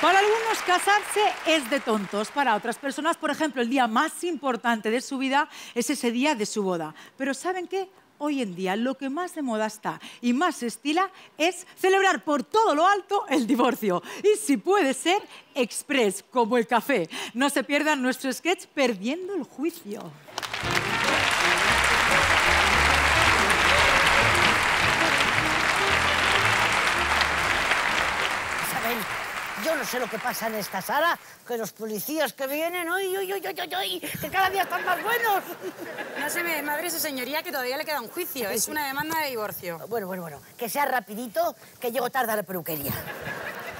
Para algunos casarse es de tontos, para otras personas, por ejemplo, el día más importante de su vida es ese día de su boda. Pero ¿saben qué? Hoy en día lo que más de moda está y más se estila es celebrar por todo lo alto el divorcio. Y si puede ser, express, como el café. No se pierdan nuestro sketch Perdiendo el juicio. Yo no sé lo que pasa en esta sala, que los policías que vienen, uy, uy, uy, uy, uy, que cada día están más buenos. No se me madre su señoría que todavía le queda un juicio. Es una demanda de divorcio. Bueno, bueno, bueno, que sea rapidito, que llego tarde a la peluquería.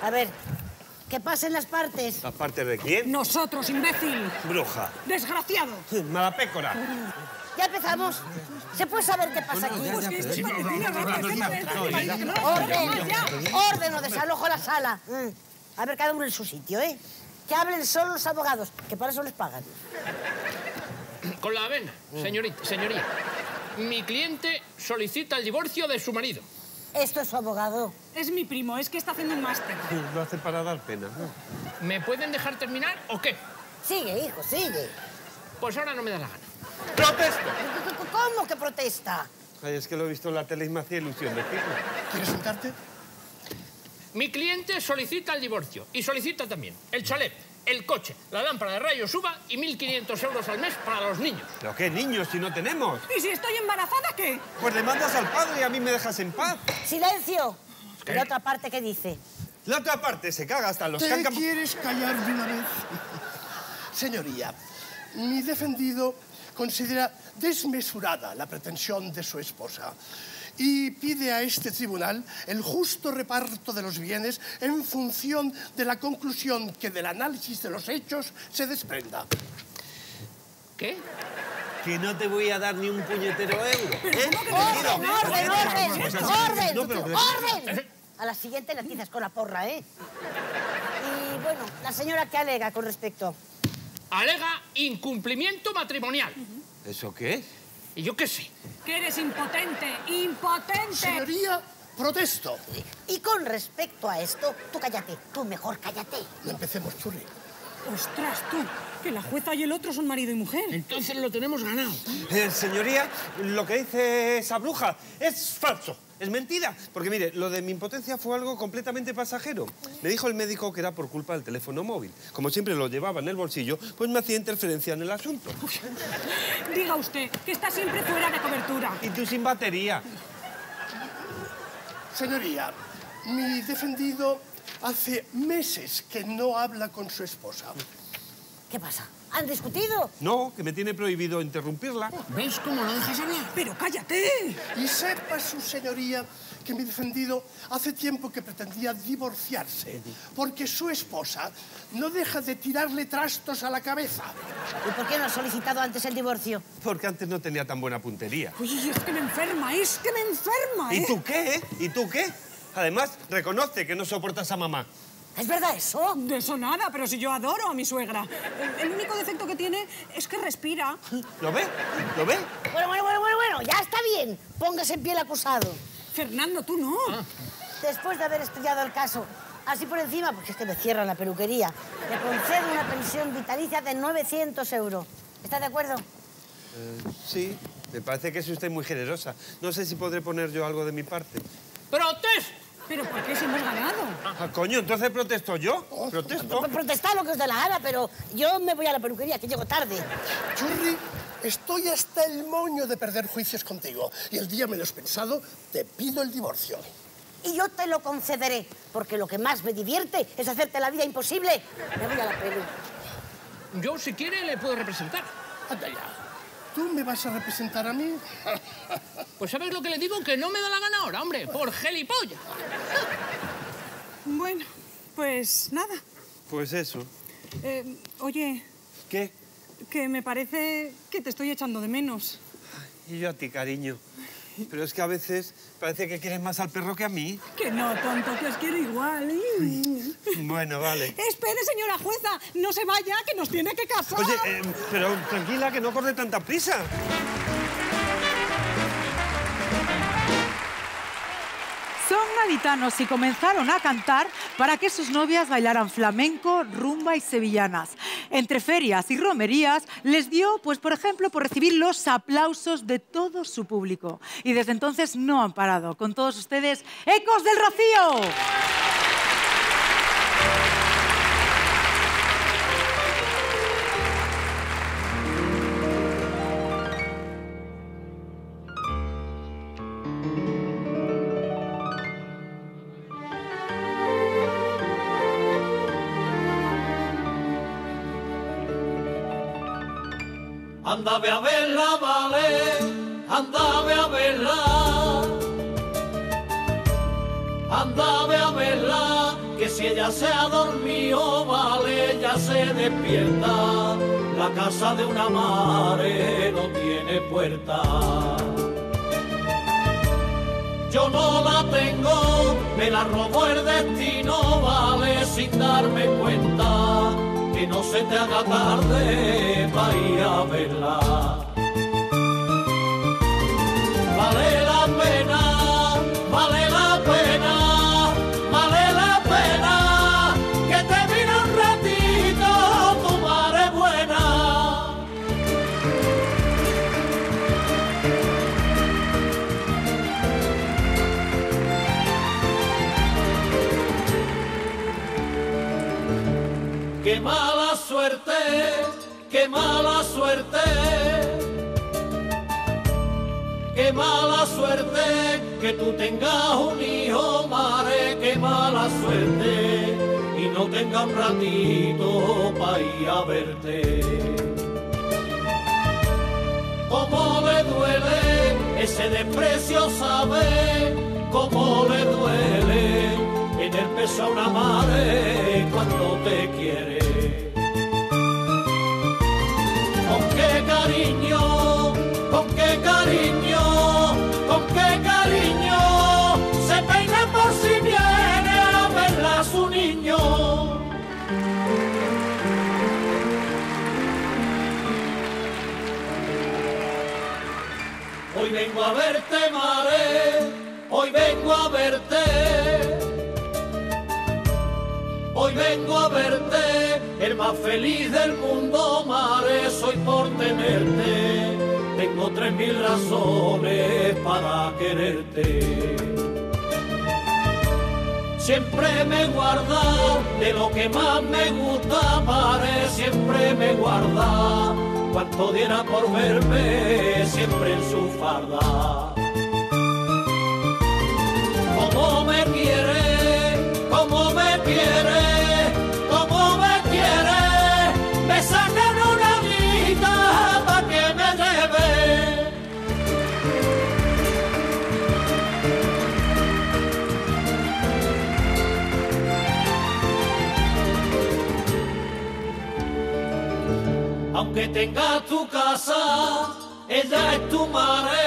A ver, que pasen las partes. ¿Las partes de quién? Nosotros, imbécil. Bruja. Desgraciado. Malapécora. Ya empezamos. ¿Se puede saber qué pasa aquí? Orden, orden o desalojo la sala. Mm. A ver, cada uno en su sitio, ¿eh? Que hablen solo los abogados, que para eso les pagan. Con la avena, señorita, señoría. Mi cliente solicita el divorcio de su marido. Esto es su abogado. Es mi primo, es que está haciendo un máster. Lo hace para dar pena. ¿no? ¿Me pueden dejar terminar o qué? Sigue, hijo, sigue. Pues ahora no me da la gana. ¡Protesto! ¿Cómo que protesta? Ay, es que lo he visto en la tele y me hacía ilusión decirlo. ¿Quieres sentarte? Mi cliente solicita el divorcio y solicita también el chalet, el coche, la lámpara de rayos UVA y 1.500 euros al mes para los niños. ¿Pero qué niños si no tenemos? ¿Y si estoy embarazada, qué? Pues le mandas al padre y a mí me dejas en paz. ¡Silencio! ¿Y la otra parte qué dice? La otra parte se caga hasta los ¿Te cancan... quieres callar de una vez? Señoría, mi defendido considera desmesurada la pretensión de su esposa y pide a este tribunal el justo reparto de los bienes en función de la conclusión que del análisis de los hechos se desprenda. ¿Qué? Que no te voy a dar ni un puñetero euro. ¿eh? ¡Orden, orden, orden! ¡Orden! No, pero- ¡Orden! A la siguiente la tizas con la porra, ¿eh? Y bueno, la señora que alega con respecto. Alega incumplimiento matrimonial. ¿Eso qué es? Y yo qué sé. Que eres impotente, impotente. Señoría, protesto. Y con respecto a esto, tú cállate, tú mejor cállate. No empecemos, churri. Ostras, tú, que la jueza y el otro son marido y mujer. Entonces lo tenemos ganado. Eh, señoría, lo que dice esa bruja es falso. Es mentira. Porque mire, lo de mi impotencia fue algo completamente pasajero. Me dijo el médico que era por culpa del teléfono móvil. Como siempre lo llevaba en el bolsillo, pues me hacía interferencia en el asunto. Diga usted que está siempre fuera de cobertura. Y tú sin batería. Señoría, mi defendido hace meses que no habla con su esposa. ¿Qué pasa? ¿Han discutido? No, que me tiene prohibido interrumpirla. ¿Ves cómo lo dejas hablar? Pero cállate. Y sepa su señoría que mi defendido hace tiempo que pretendía divorciarse, porque su esposa no deja de tirarle trastos a la cabeza. ¿Y por qué no ha solicitado antes el divorcio? Porque antes no tenía tan buena puntería. Oye, es que me enferma, es que me enferma, ¿eh? ¿Y tú qué? ¿Y tú qué? Además, reconoce que no soportas a mamá. ¿Es verdad eso? De eso nada, pero si yo adoro a mi suegra. El, el único defecto que tiene es que respira. ¿Lo ve? ¿Lo ve? Bueno, bueno, bueno, bueno, bueno, ya está bien. Póngase en pie el acusado. Fernando, tú no. Después de haber estudiado el caso, así por encima, porque es que me cierran la peluquería, le concedo una pensión vitalicia de 900 euros. ¿Está de acuerdo? Sí, me parece que es usted muy generosa. No sé si podré poner yo algo de mi parte. ¡Protesto! ¿Pero por qué si hemos ganado? Ah, coño, entonces protesto yo. Protesto. Pro- Protestad lo que os dé la gana, pero yo me voy a la peluquería, que llego tarde. Churri, estoy hasta el moño de perder juicios contigo. Y el día menos pensado, te pido el divorcio. Y yo te lo concederé, porque lo que más me divierte es hacerte la vida imposible. Me voy a la pelu. Yo, si quiere, le puedo representar. Anda ya. ¿Tú me vas a representar a mí? Pues ¿sabes lo que le digo? Que no me da la gana ahora, hombre, por gilipollas. Bueno, pues nada. Pues eso. Eh, oye, ¿Qué? que me parece que te estoy echando de menos. Y yo a ti, cariño. Pero es que a veces parece que quieres más al perro que a mí. Que no, tonto, que os quiero igual. Bueno, vale. Espere, señora jueza, no se vaya, que nos tiene que casar. Oye, eh, pero tranquila, que no corre tanta prisa. Y comenzaron a cantar para que sus novias bailaran flamenco, rumba y sevillanas. Entre ferias y romerías les dio, pues por ejemplo, por recibir los aplausos de todo su público. Y desde entonces no han parado. Con todos ustedes, Ecos del Rocío. Anda ve a verla, vale, anda ve a verla. Anda ve a verla, que si ella se ha dormido, vale, ella se despierta. La casa de una madre no tiene puerta. Yo no la tengo, me la robó el destino, vale, sin darme cuenta que no se te haga tarde para ir a verla. Mala suerte. Qué mala suerte que tú tengas un hijo, madre, qué mala suerte. Y no tenga un ratito para ir a verte. Cómo le duele ese desprecio, sabe cómo le duele en el peso a una madre cuando te quiere. Con qué cariño, con qué cariño, con qué cariño se peina por si viene a verla su niño. Hoy vengo a verte, madre, hoy vengo a verte. Hoy vengo a verte, el más feliz del mundo, mare, soy por tenerte. Tengo tres mil razones para quererte. Siempre me guarda de lo que más me gusta, mare, siempre me guarda. Cuanto diera por verme, siempre en su farda. Como me quiere, como me quiere, sacan una guita pa' que me lleve. Aunque tenga tu casa, ella es tu madre.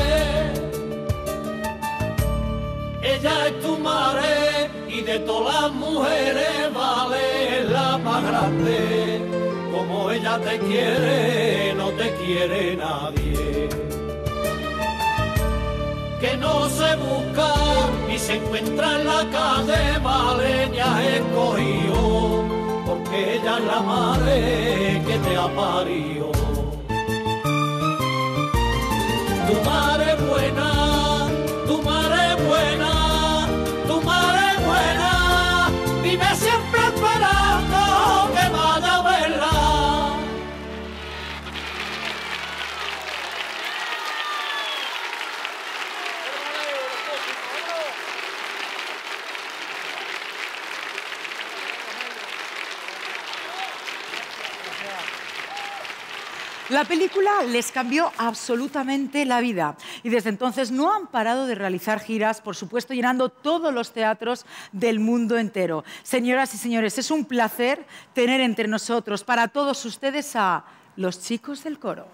Ella es tu madre y de todas las mujeres vale la más grande. Como ella te quiere, no te quiere nadie. Que no se busca y se encuentra en la calle, vale, ya escogido, porque ella es la madre que te ha parido. Tu madre buena, La película les cambió absolutamente la vida y desde entonces no han parado de realizar giras, por supuesto llenando todos los teatros del mundo entero. Señoras y señores, es un placer tener entre nosotros para todos ustedes a los chicos del coro.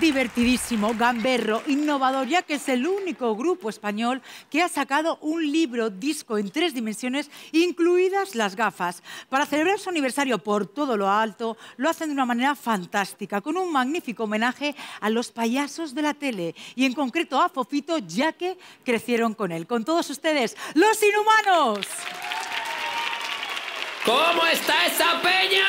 Divertidísimo, gamberro, innovador, ya que es el único grupo español que ha sacado un libro disco en tres dimensiones, incluidas las gafas. Para celebrar su aniversario por todo lo alto, lo hacen de una manera fantástica, con un magnífico homenaje a los payasos de la tele y en concreto a Fofito, ya que crecieron con él. Con todos ustedes, los inhumanos. ¿Cómo está esa peña?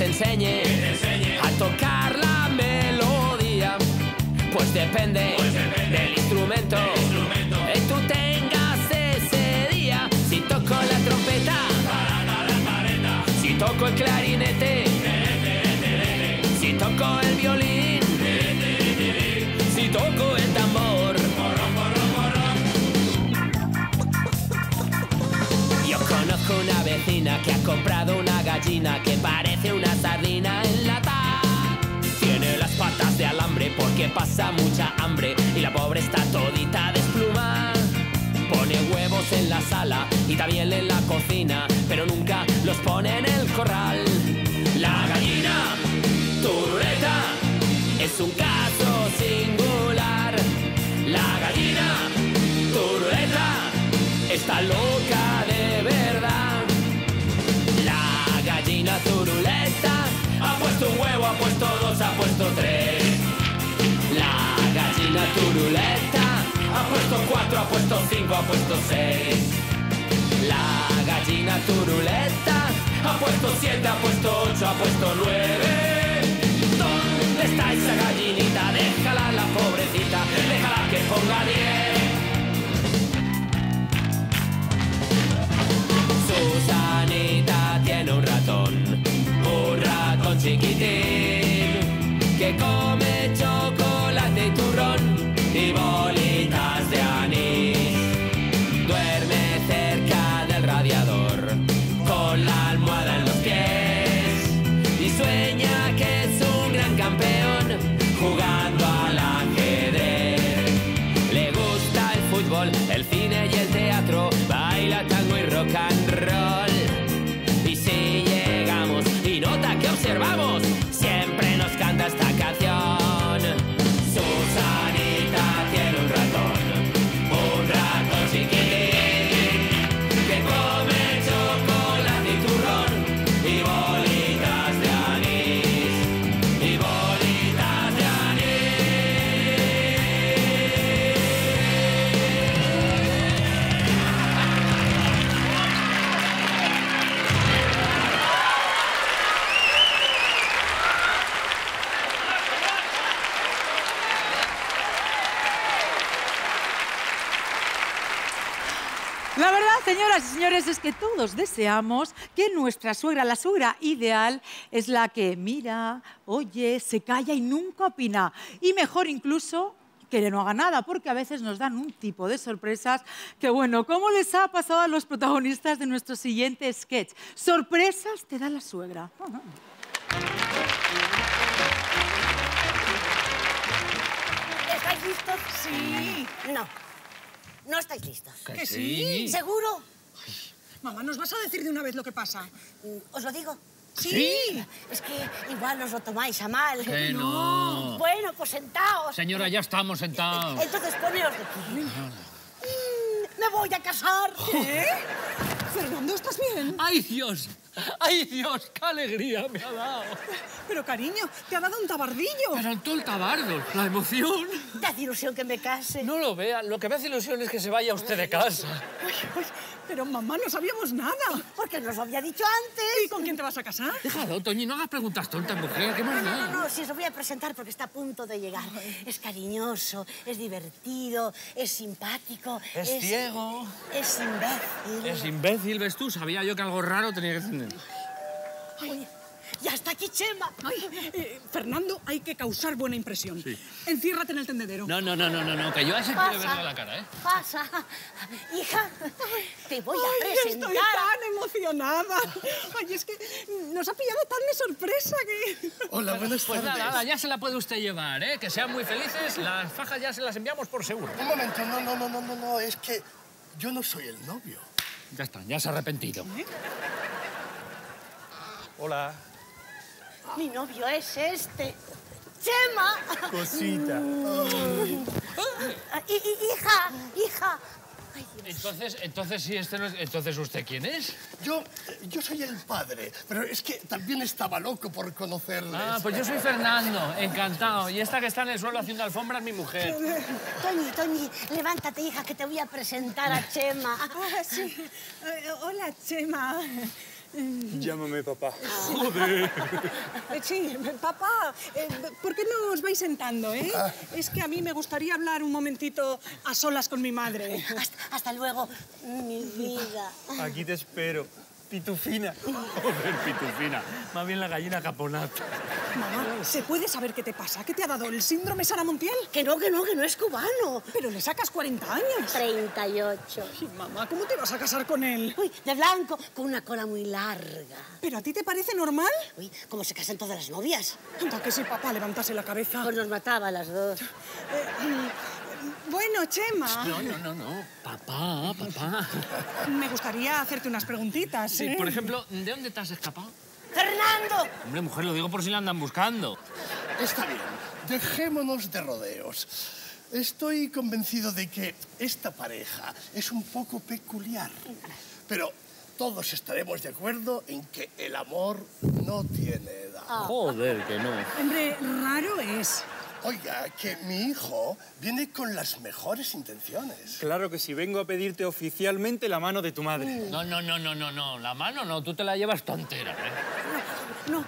Te enseñe a tocar la melodía, pues depende, del instrumento que tú tengas ese día. Si toco la trompeta, si toco el clarinete, una vecina que ha comprado una gallina que parece una sardina en lata. Tiene las patas de alambre porque pasa mucha hambre y la pobre está todita desplumada. Pone huevos en la sala y también en la cocina, pero nunca los pone en el corral. La gallina, turuleta, es un caso singular. La gallina, turuleta, está loca de verdad. Turuleta ha puesto un huevo, ha puesto dos, ha puesto tres. La gallina turuleta ha puesto cuatro, ha puesto cinco, ha puesto seis. La gallina turuleta ha puesto siete, ha puesto ocho, ha puesto nueve. ¿Dónde está esa gallinita? Déjala la pobrecita, déjala que ponga diez. Susanita tiene un ratón, un ratón chiquitín, que come todos deseamos que nuestra suegra, la suegra ideal, es la que mira, oye, se calla y nunca opina. Y mejor incluso que no haga nada, porque a veces nos dan un tipo de sorpresas que, bueno, ¿cómo les ha pasado a los protagonistas de nuestro siguiente sketch? Sorpresas te da la suegra. ¿Estáis listos? Sí. No. No estáis listos. Que sí. ¿Seguro? Mamá, ¿nos vas a decir de una vez lo que pasa? Mm, ¿Os lo digo? Sí. Es que igual os lo tomáis a mal. Que no. Bueno, pues sentaos. Señora, ya estamos sentados. Entonces poneos de pie. Mm, Me voy a casar. ¿Qué? Fernando, ¿estás bien? ¡Ay, Dios! ¡Ay, Dios! ¡Qué alegría me ha dado! Pero, cariño, te ha dado un tabardillo. Me saltó el tabardo, la emoción. Te hace ilusión que me case. No lo vea, lo que me hace ilusión es que se vaya usted de casa. Ay, ay, pero, mamá, no sabíamos nada. Porque nos lo había dicho ¿Y antes. con quién te vas a casar? Déjalo, Toñi, no hagas preguntas tontas, mujer. ¿Qué más No, da? no, no, si os lo voy a presentar porque está a punto de llegar. Es cariñoso, es divertido, es simpático. Es ciego. Es imbécil. Es imbécil, ¿ves tú? Sabía yo que algo raro tenía que tener. Ay, ya está aquí Chema. Ay, eh, Fernando, hay que causar buena impresión. Enciérrate en el tendedero. No, no, no, no, no, no, que yo a ese quiero verle la cara, ¿eh? Pasa. Hija, te voy a Ay, presentar. estoy tan emocionada. Ay, es que nos ha pillado tan de sorpresa que... Hola, buenas Pues tardes. nada, nada, ya se la puede usted llevar, ¿eh? Que sean muy felices, las fajas ya se las enviamos por seguro. Un momento, no, no, no, no, no, no, es que yo no soy el novio. Ya está, ya se ha arrepentido. Hola. Mi novio es este. Chema. Cosita. I- hija, hija. Ay. Entonces, entonces sí, este no es... Entonces, ¿usted quién es? Yo, yo soy el padre, pero es que también estaba loco por conocerles. Ah, pues yo soy Fernando, encantado. Y esta que está en el suelo haciendo alfombra es mi mujer. Toñi, Toñi, levántate, hija, que te voy a presentar a Chema. Ah, sí. Eh, hola, Chema. Llámame papá. Eh, Sí, papá, eh, ¿por qué no os vais sentando, eh? Ah. Es que a mí me gustaría hablar un momentito a solas con mi madre. Hasta, hasta luego, mi vida. Aquí te espero. Pitufina. Joder, pitufina. Más bien la gallina caponata. Mamá, ¿se puede saber qué te pasa? ¿Qué te ha dado el síndrome Sara Montiel? Que no, que no, que no es cubano. Pero le sacas 40 años. 38. Ay, mamá, ¿cómo te vas a casar con él? Uy, de blanco, con una cola muy larga. ¿Pero a ti te parece normal? Uy, como se casan todas las novias. Anda, que si papá levantase la cabeza. Pues nos mataba a las dos. Bueno, Chema, No, no, no, no. Papá, papá. me gustaría hacerte unas preguntitas. Sí, ¿eh? por ejemplo, ¿de dónde te has escapado? ¡Fernando! Hombre, mujer, lo digo por si la andan buscando. Está bien, dejémonos de rodeos. Estoy convencido de que esta pareja es un poco peculiar. Pero todos estaremos de acuerdo en que el amor no tiene edad. Joder, que no. Hombre, raro es. Oiga, que mi hijo viene con las mejores intenciones. Claro que sí, vengo a pedirte oficialmente la mano de tu madre. No, no, no, no, no, no. La mano no, tú te la llevas tontera, ¿eh? No,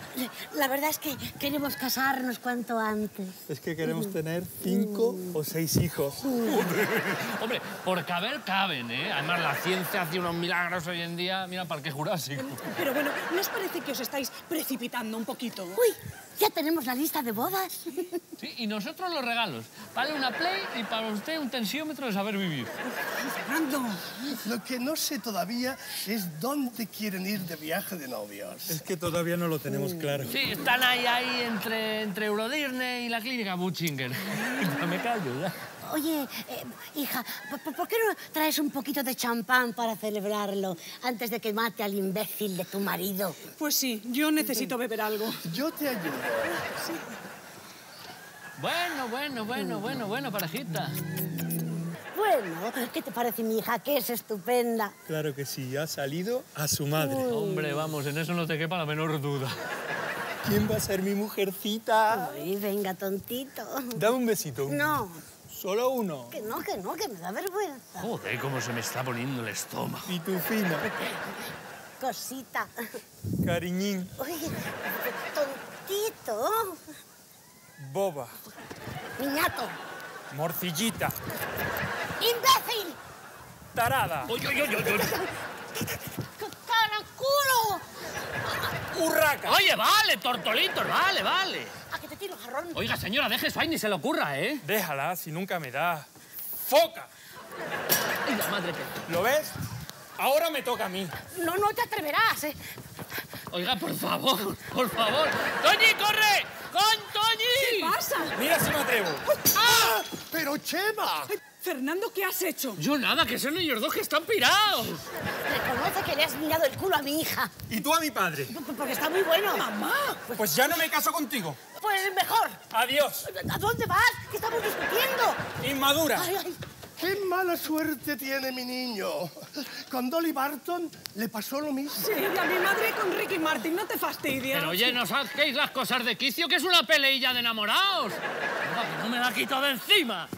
la verdad es que queremos casarnos cuanto antes. Es que queremos tener cinco o seis hijos. Hombre, por caber caben, ¿eh? Además, la ciencia hace unos milagros hoy en día. Mira, Parque Jurásico. Pero bueno, ¿no os parece que os estáis precipitando un poquito? Uy, ya tenemos la lista de bodas. Sí, y nosotros los regalos. Vale una Play y para usted un tensiómetro de saber vivir. Fernando, Lo que no sé todavía es dónde quieren ir de viaje de novios. Es que todavía no lo tenemos claro. Sí, están ahí, ahí, entre, entre Euro Disney y la clínica Butchinger. Ya me callo, ya. Oye, eh, hija, ¿por- qué no traes un poquito de champán para celebrarlo antes de que mate al imbécil de tu marido? pues sí, yo necesito beber algo. Yo te ayudo. Bueno, bueno, bueno, bueno, bueno, parejita. Bueno, ¿qué te parece mi hija? Que es estupenda. Claro que sí, ha salido a su madre. Hombre, vamos, en eso no te quepa la menor duda. ¿Quién va a ser mi mujercita? Ay, venga, tontito. Dame un besito. No, Solo uno. que no, que no, que me da vergüenza. Joder, cómo se me está poniendo el estómago. Pitufina. Cosita. Cariñín. Oye, tontito. Boba. Niñato. Morcillita. ¡Imbécil! Tarada. ¡Oye, oye, oye, oye! ¡Caraculo! Oye, vale, tortolitos, vale, vale. ¿A que te tiro jarrón? Oiga, señora, deje eso ahí, ni se le ocurra, ¿eh? Déjala, si nunca me da. ¡Foca! Ay, la madre que... ¿Lo ves? Ahora me toca a mí. No, no te atreverás, ¿eh? Oiga, por favor, por favor. ¡Toñi, corre! ¡Con Toñi! ¿Qué pasa? Mira si me atrevo. ¡Ah! ¡Pero Chema! Fernando, ¿qué has hecho? Yo nada, que son ellos dos que están pirados. Reconoce que le has mirado el culo a mi hija. ¿Y tú a mi padre? Porque está muy bueno. ¡Mamá! Pues ya no me caso contigo. Pues mejor. Adiós. ¿A dónde vas? ¿Qué estamos discutiendo? Inmadura. Ay, ay. ¡Qué mala suerte tiene mi niño! Con Dolly Barton le pasó lo mismo. Sí, y a mi madre con Ricky Martin, no te fastidies. Pero oye, no saquéis las cosas de quicio, que es una peleilla de enamorados. Venga, que no me la quito de encima.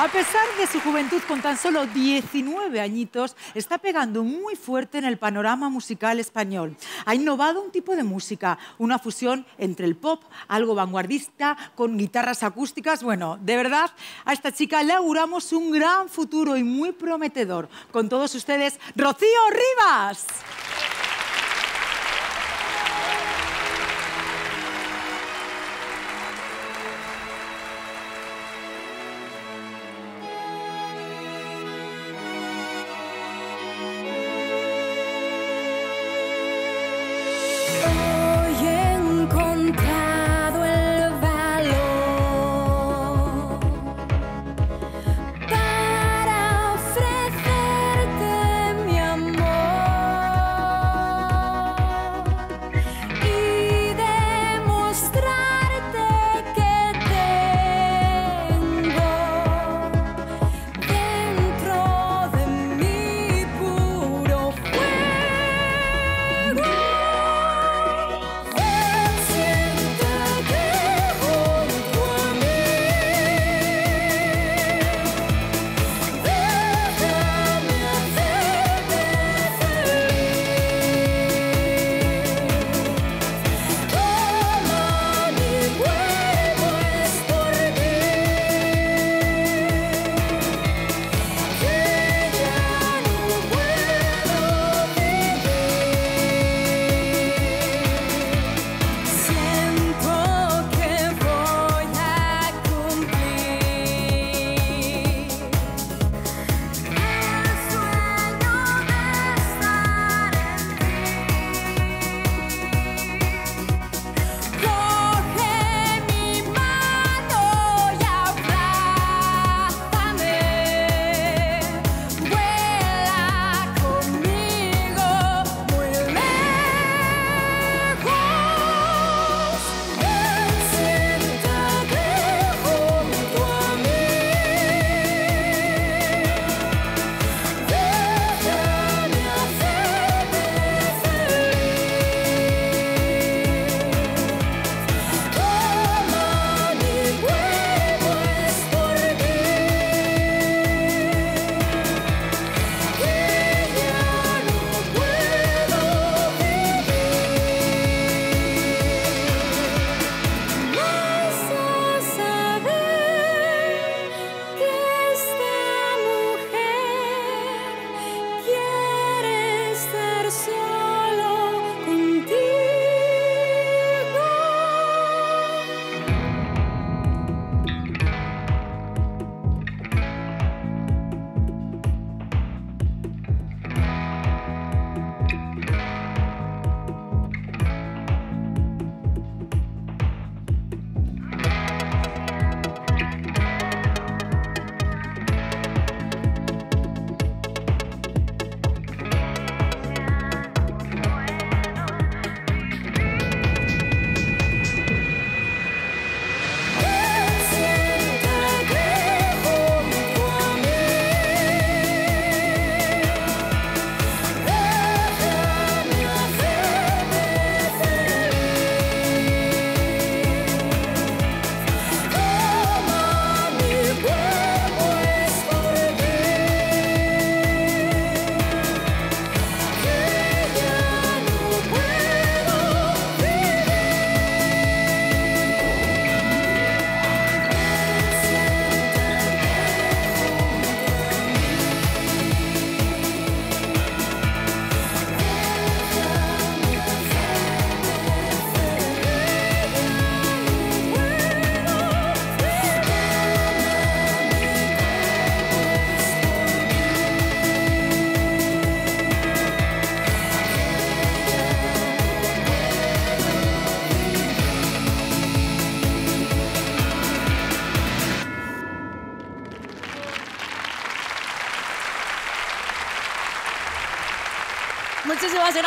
A pesar de su juventud con tan solo 19 añitos, está pegando muy fuerte en el panorama musical español. Ha innovado un tipo de música, una fusión entre el pop, algo vanguardista, con guitarras acústicas. Bueno, de verdad, a esta chica le auguramos un gran futuro y muy prometedor. Con todos ustedes, Rocío Rivas.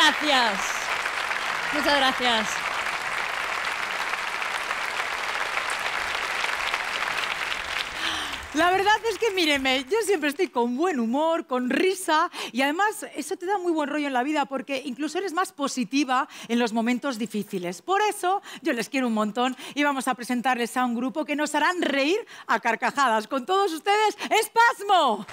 Gracias. Muchas gracias. La verdad es que, míreme, yo siempre estoy con buen humor, con risa y además eso te da muy buen rollo en la vida porque incluso eres más positiva en los momentos difíciles. Por eso yo les quiero un montón y vamos a presentarles a un grupo que nos harán reír a carcajadas. Con todos ustedes, Espasmo.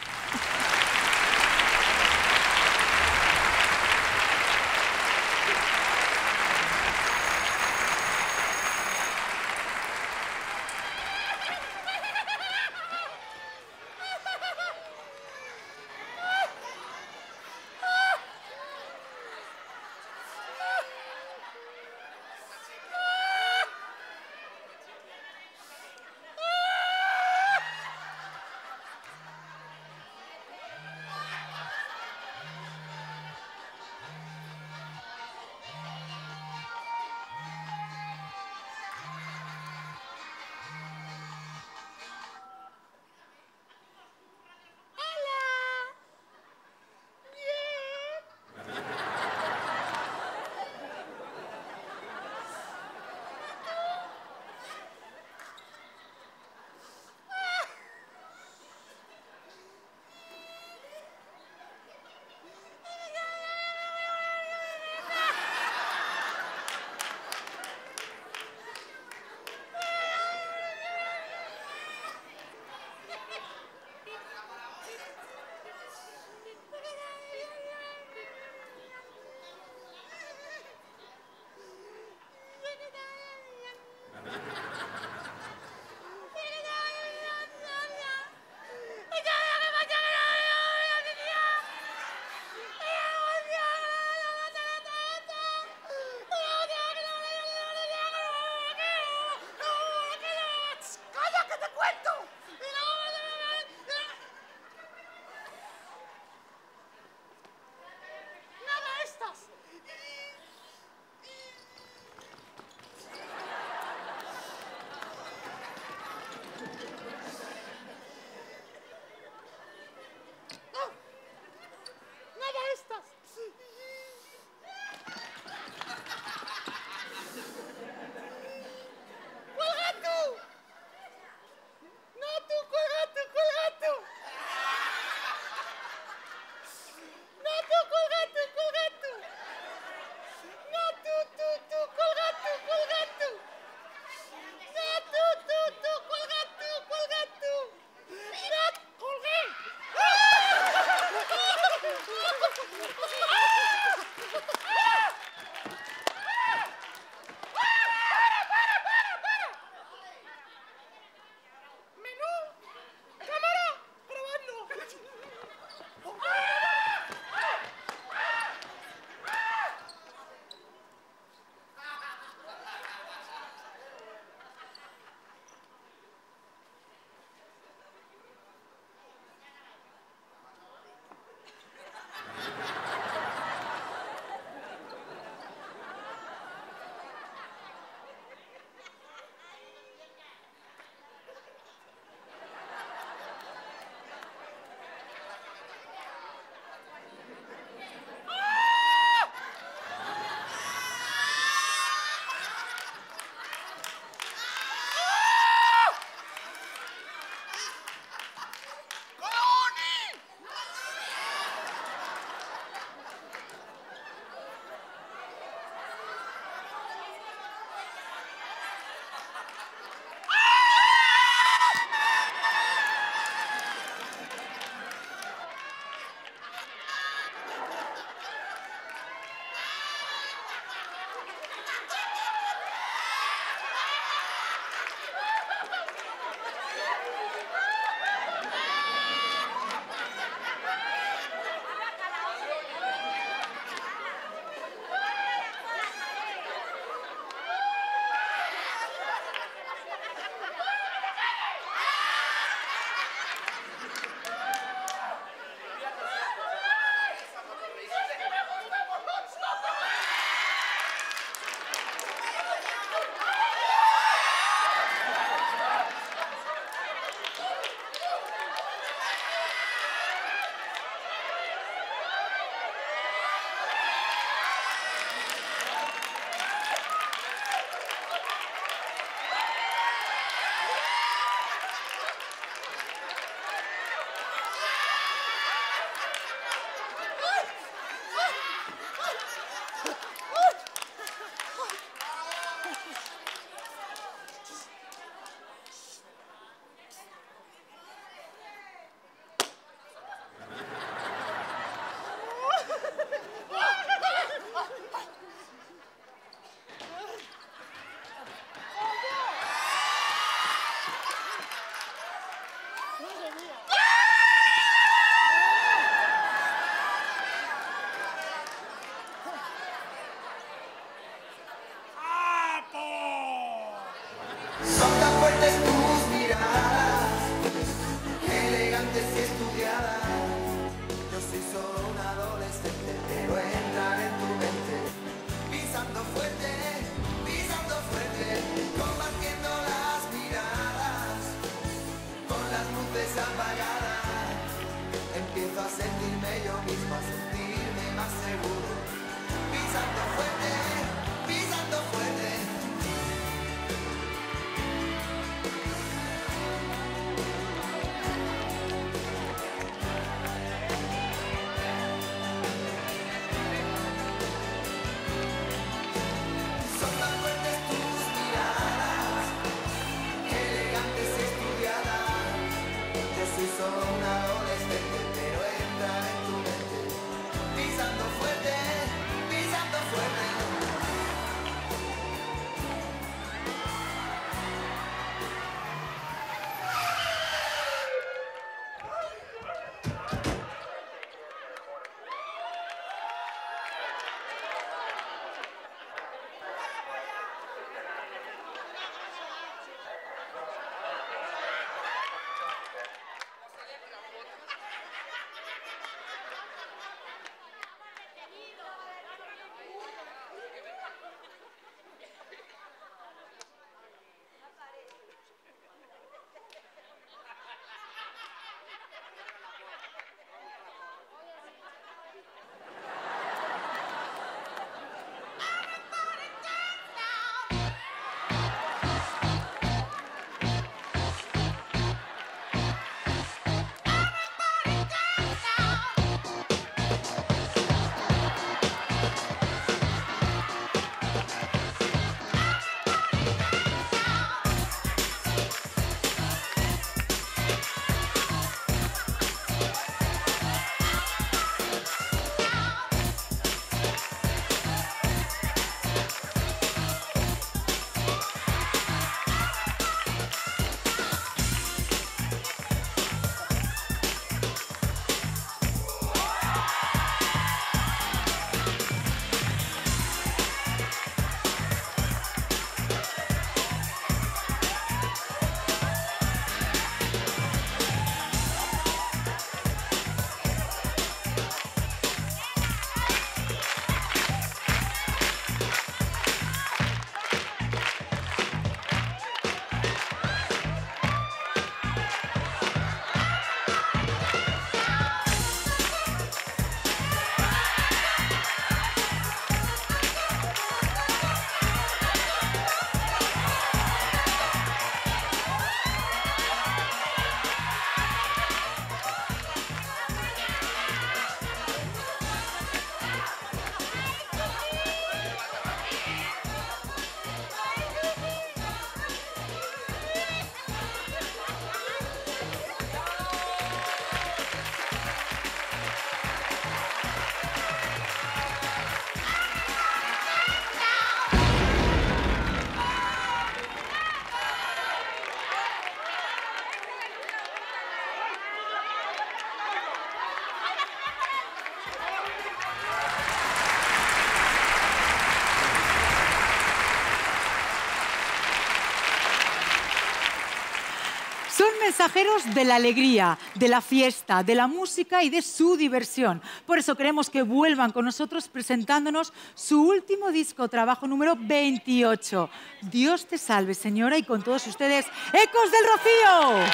Mensajeros de la alegría, de la fiesta, de la música y de su diversión. Por eso queremos que vuelvan con nosotros presentándonos su último disco, trabajo número 28. Dios te salve, señora, y con todos ustedes, Ecos del Rocío.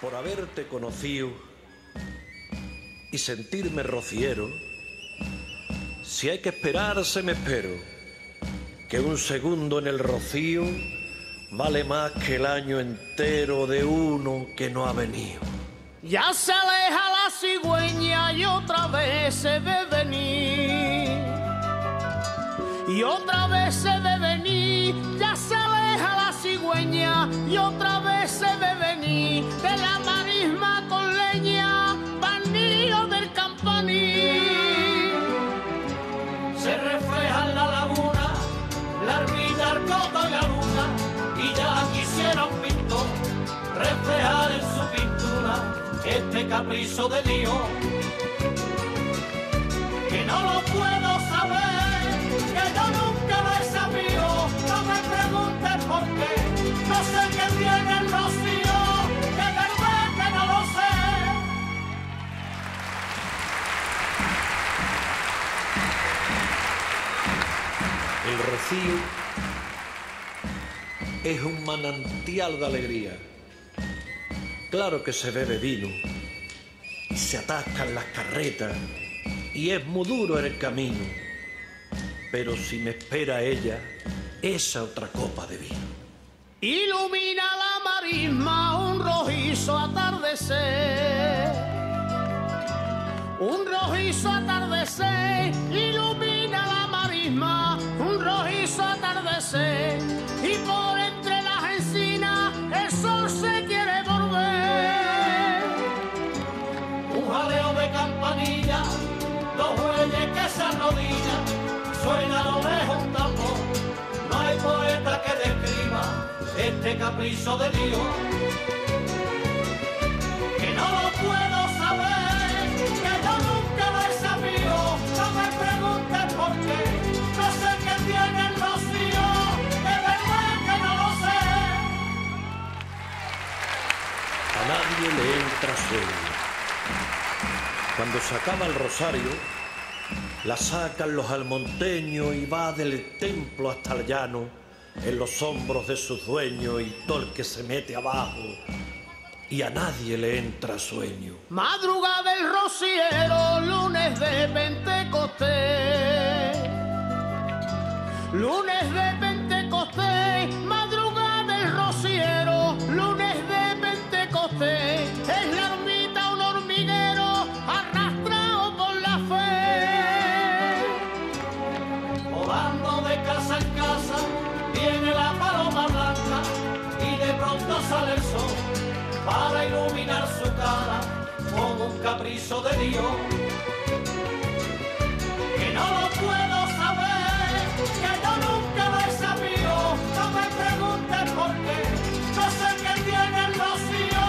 por haberte conocido y sentirme rociero, si hay que esperarse me espero, que un segundo en el rocío vale más que el año entero de uno que no ha venido. Ya se aleja la cigüeña y otra vez se ve venir. Y otra vez se ve capricho de Dios. Que no lo puedo saber, que yo nunca sabido. No me preguntes por qué, no sé qué tiene el rocío, que verdad que no lo sé. El rocío es un manantial de alegría. Claro que se bebe vino se atascan las carretas y es muy duro el camino. Pero si me espera ella, esa otra copa de vino. Ilumina la marisma un rojizo atardecer. Un rojizo atardecer, ilumina la marisma, un rojizo atardecer. Y por entre las encinas el sol se bueyes que se arrodillan, suena lo lejos un tambor. No hay poeta que describa este capricho de Dios. Que no lo puedo saber, que yo nunca sabido. No me preguntes por qué, no sé qué tiene el rocío. De verdad que no lo sé. A nadie le entra sueño. Cuando se acaba el rosario, la sacan los almonteños y va del templo hasta el llano, en los hombros de su dueño y todo el que se mete abajo. Y a nadie le entra sueño. Madrugada del rociero, lunes de Pentecostés. Lunes de Pentecostés, de Dios. Que no lo puedo saber, que yo nunca he sabido. No me preguntes por qué, no sé qué tiene el rocío,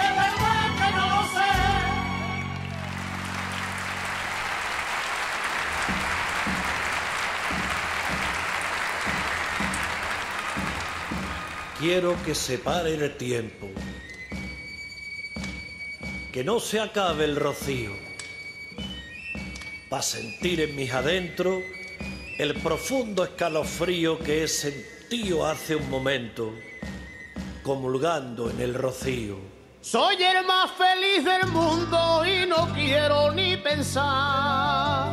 de verdad que no lo sé. Quiero que se pare el tiempo. Que no se acabe el rocío. Para sentir en mis adentro el profundo escalofrío que he sentido hace un momento, comulgando en el rocío. Soy el más feliz del mundo y no quiero ni pensar.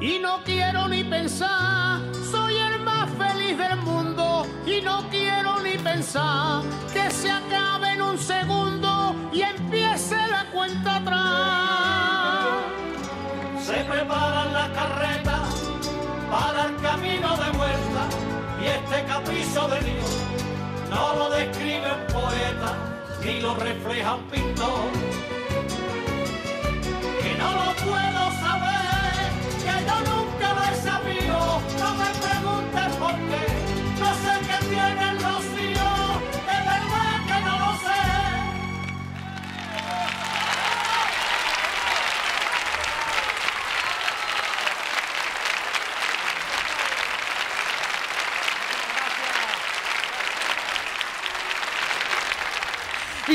Y no quiero ni pensar. Soy el más feliz del mundo y no quiero ni pensar que se acabe Se preparan las carretas para el camino de vuelta y este capricho de Dios no lo describe un poeta ni lo refleja un pintor. Que no lo puedo saber, que yo nunca lo he sabido. No me preguntes por qué,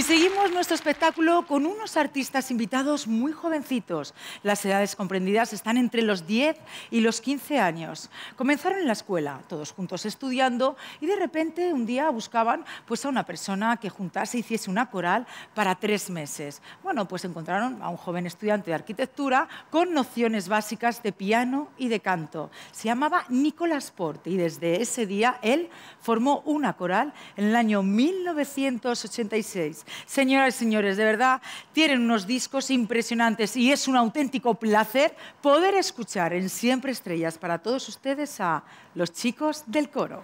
seguimos nuestro espectáculo con unos artistas invitados muy jovencitos. Las edades comprendidas están entre los 10 y los 15 años. Comenzaron en la escuela, todos juntos estudiando, y de repente un día buscaban pues, a una persona que juntase hiciese una coral para tres meses. Bueno, pues encontraron a un joven estudiante de arquitectura con nociones básicas de piano y de canto. Se llamaba Nicolás Porte y desde ese día él formó una coral en el año 1986. Señoras y señores, de verdad, tienen unos discos impresionantes y es un auténtico placer poder escuchar en Siempre Estrellas para todos ustedes a los chicos del coro.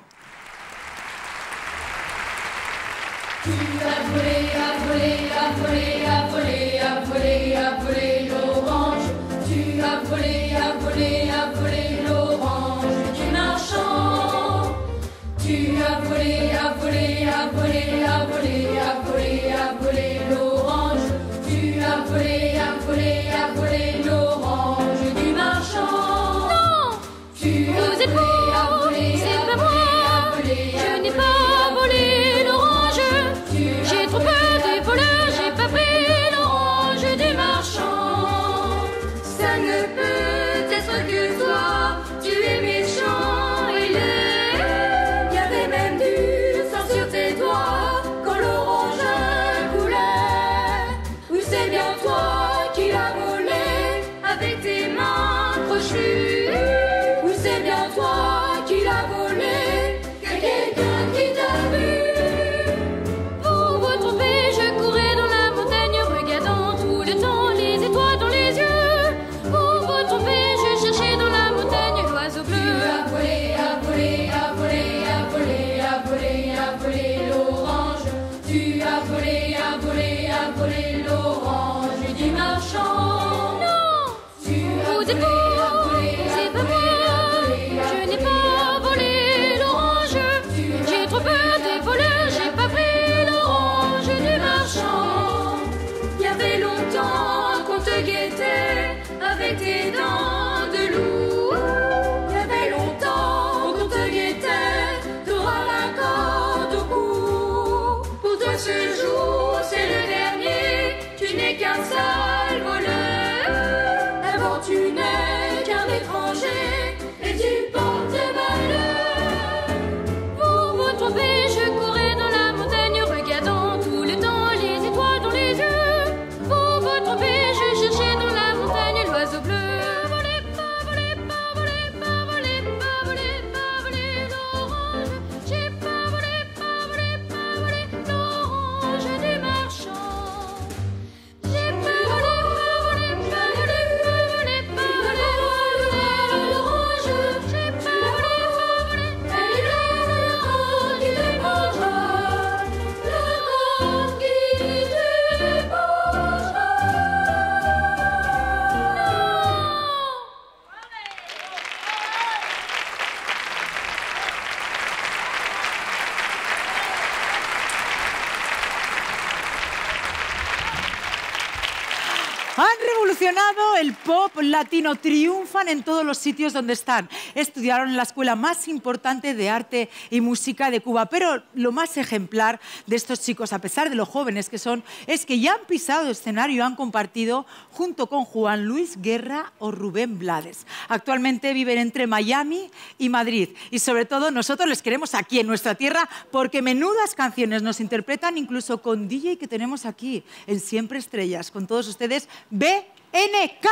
latino triunfan en todos los sitios donde están. Estudiaron en la escuela más importante de arte y música de Cuba, pero lo más ejemplar de estos chicos, a pesar de lo jóvenes que son, es que ya han pisado escenario, han compartido junto con Juan Luis Guerra o Rubén Blades. Actualmente viven entre Miami y Madrid y sobre todo nosotros les queremos aquí en nuestra tierra porque menudas canciones nos interpretan incluso con DJ que tenemos aquí en Siempre Estrellas. Con todos ustedes, BNK.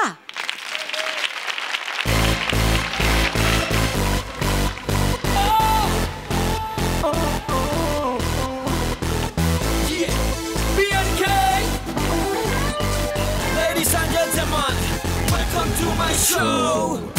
Show!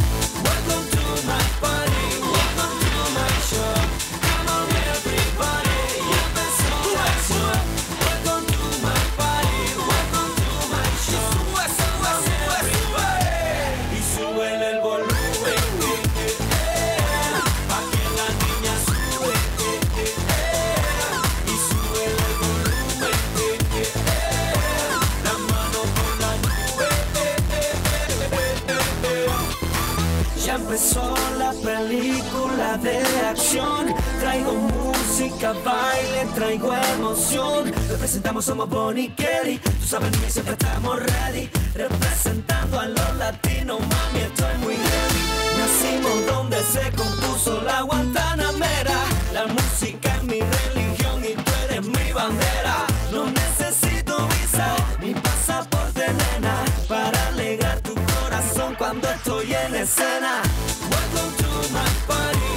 de acción. Traigo música, baile, traigo emoción. Representamos, somos Bonnie Kelly. Tú sabes, que siempre estamos ready. Representando a los latinos, mami, estoy muy ready. Nacimos donde se compuso la guantanamera. La música es mi religión y tú eres mi bandera. No necesito visa ni pasaporte, nena, para alegrar tu corazón cuando estoy en escena. Welcome to my party.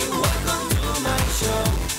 show.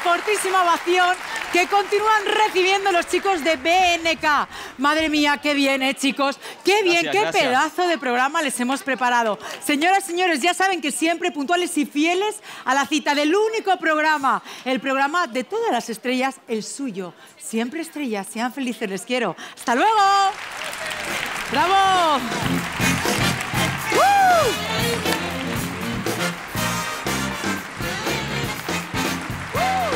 fortísima ovación que continúan recibiendo los chicos de BNK. Madre mía, qué bien, ¿eh, chicos? Qué bien, qué pedazo de programa les hemos preparado. Señoras y señores, ya saben que siempre puntuales y fieles a la cita del único programa, el programa de todas las estrellas, el suyo. Siempre estrellas, sean felices, les quiero. ¡Hasta luego! ¡Bravo! ¡Uh! ¡Uh!